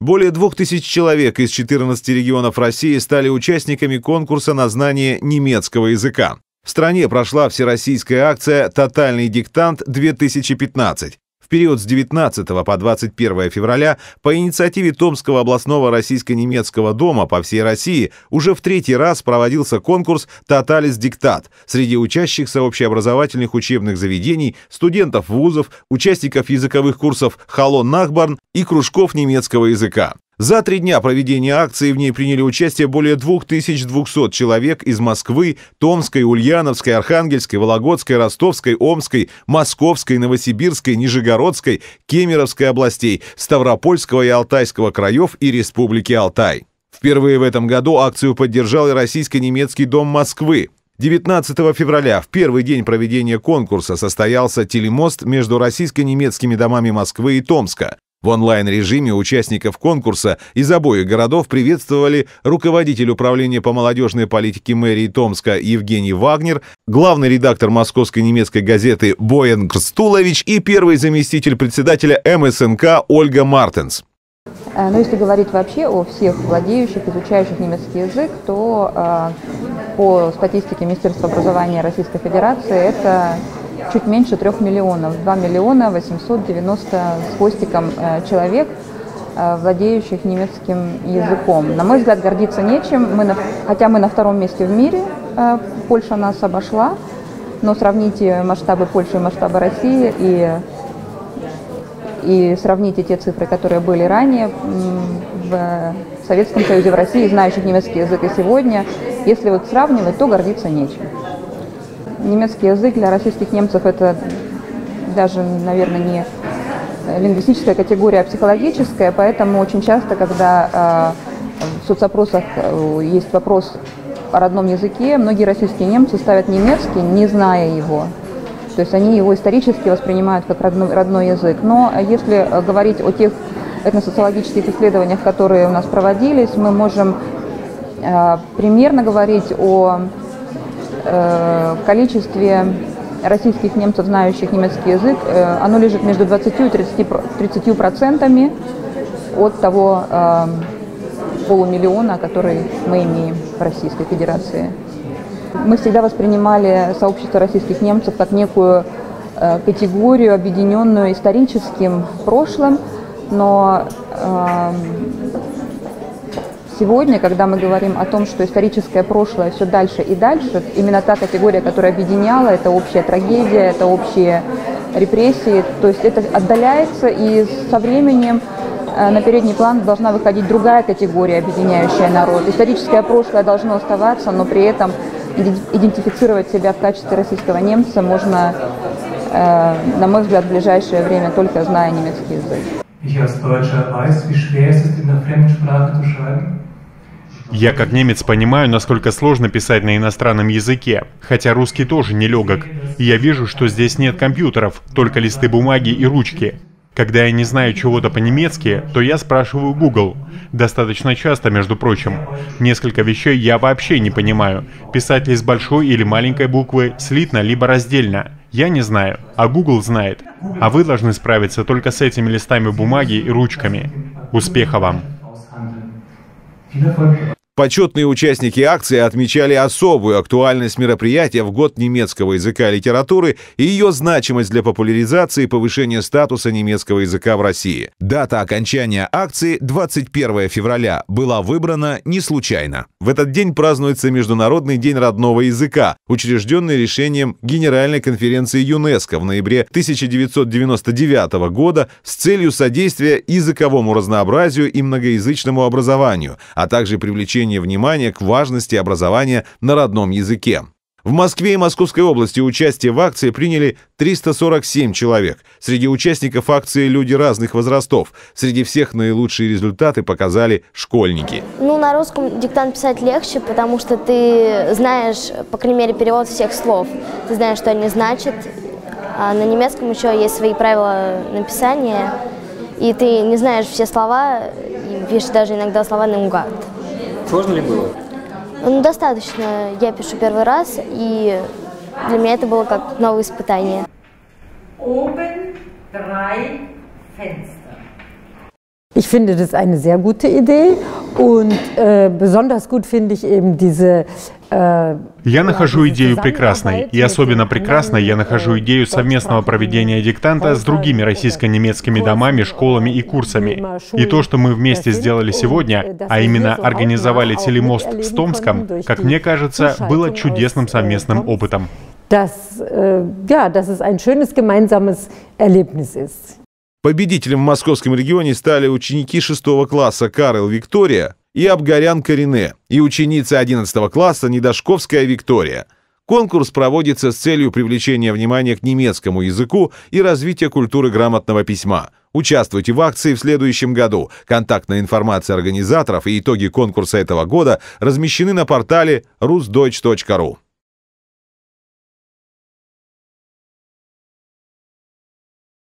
Более двух тысяч человек из 14 регионов России стали участниками конкурса на знание немецкого языка. В стране прошла всероссийская акция «Тотальный диктант-2015» период с 19 по 21 февраля по инициативе Томского областного российско-немецкого дома по всей России уже в третий раз проводился конкурс «Тоталис Диктат» среди учащихся общеобразовательных учебных заведений, студентов вузов, участников языковых курсов «Халон Нахбарн» и кружков немецкого языка. За три дня проведения акции в ней приняли участие более 2200 человек из Москвы, Томской, Ульяновской, Архангельской, Вологодской, Ростовской, Омской, Московской, Новосибирской, Нижегородской, Кемеровской областей, Ставропольского и Алтайского краев и Республики Алтай. Впервые в этом году акцию поддержал и Российско-немецкий дом Москвы. 19 февраля, в первый день проведения конкурса, состоялся телемост между российско-немецкими домами Москвы и Томска. В онлайн-режиме участников конкурса из обоих городов приветствовали руководитель управления по молодежной политике мэрии Томска Евгений Вагнер, главный редактор московской немецкой газеты Боян Крстулович и первый заместитель председателя МСНК Ольга Мартенс. Э, но если говорить вообще о всех владеющих, изучающих немецкий язык, то э, по статистике Министерства образования Российской Федерации это чуть меньше 3 миллионов, 2 миллиона 890 с хвостиком э, человек, э, владеющих немецким языком. На мой взгляд, гордиться нечем, мы на, хотя мы на втором месте в мире, э, Польша нас обошла, но сравните масштабы Польши и масштабы России и, и сравните те цифры, которые были ранее в Советском Союзе, в России, знающих немецкий язык и сегодня, если вот сравнивать, то гордиться нечем немецкий язык для российских немцев это даже, наверное, не лингвистическая категория, а психологическая, поэтому очень часто, когда э, в соцопросах э, есть вопрос о родном языке, многие российские немцы ставят немецкий, не зная его. То есть они его исторически воспринимают как родной, родной язык. Но если говорить о тех этносоциологических исследованиях, которые у нас проводились, мы можем э, примерно говорить о Э, количестве российских немцев, знающих немецкий язык, э, оно лежит между 20 и 30, 30 процентами от того э, полумиллиона, который мы имеем в Российской Федерации. Мы всегда воспринимали сообщество российских немцев как некую категорию, объединенную историческим прошлым, но сегодня, когда мы говорим о том, что историческое прошлое все дальше и дальше, именно та категория, которая объединяла, это общая трагедия, это общие репрессии, то есть это отдаляется, и со временем э, на передний план должна выходить другая категория, объединяющая народ. Историческое прошлое должно оставаться, но при этом идентифицировать себя в качестве российского немца можно, э, на мой взгляд, в ближайшее время только зная немецкий язык. Ich als Deutscher weiß, wie schwer es ist, in der Fremdsprache zu schreiben. Я как немец понимаю, насколько сложно писать на иностранном языке, хотя русский тоже нелегок. Я вижу, что здесь нет компьютеров, только листы бумаги и ручки. Когда я не знаю чего-то по-немецки, то я спрашиваю Google. Достаточно часто, между прочим. Несколько вещей я вообще не понимаю. Писать ли с большой или маленькой буквы, слитно либо раздельно. Я не знаю, а Google знает. А вы должны справиться только с этими листами бумаги и ручками. Успеха вам! Почетные участники акции отмечали особую актуальность мероприятия в год немецкого языка и литературы и ее значимость для популяризации и повышения статуса немецкого языка в России. Дата окончания акции 21 февраля была выбрана не случайно. В этот день празднуется Международный день родного языка, учрежденный решением Генеральной конференции ЮНЕСКО в ноябре 1999 года с целью содействия языковому разнообразию и многоязычному образованию, а также привлечения привлечение внимания к важности образования на родном языке. В Москве и Московской области участие в акции приняли 347 человек. Среди участников акции люди разных возрастов. Среди всех наилучшие результаты показали школьники. Ну, на русском диктант писать легче, потому что ты знаешь, по крайней мере, перевод всех слов. Ты знаешь, что они значат. А на немецком еще есть свои правила написания. И ты не знаешь все слова, и пишешь даже иногда слова наугад. Сложно ли было? Ну, достаточно. Я пишу первый раз, и для меня это было как новое испытание. Oben drei Fenster. Ich finde das eine sehr gute Idee und äh, besonders gut finde ich eben diese э, я нахожу идею прекрасной, и особенно прекрасной я нахожу идею совместного проведения диктанта с другими российско-немецкими домами, школами и курсами. И то, что мы вместе сделали сегодня, а именно организовали телемост с Томском, как мне кажется, было чудесным совместным опытом. Äh. Победителем в московском регионе стали ученики 6 класса Карл Виктория и Абгарян Карине и ученица 11 класса Недошковская Виктория. Конкурс проводится с целью привлечения внимания к немецкому языку и развития культуры грамотного письма. Участвуйте в акции в следующем году. Контактная информация организаторов и итоги конкурса этого года размещены на портале rusdeutsch.ru.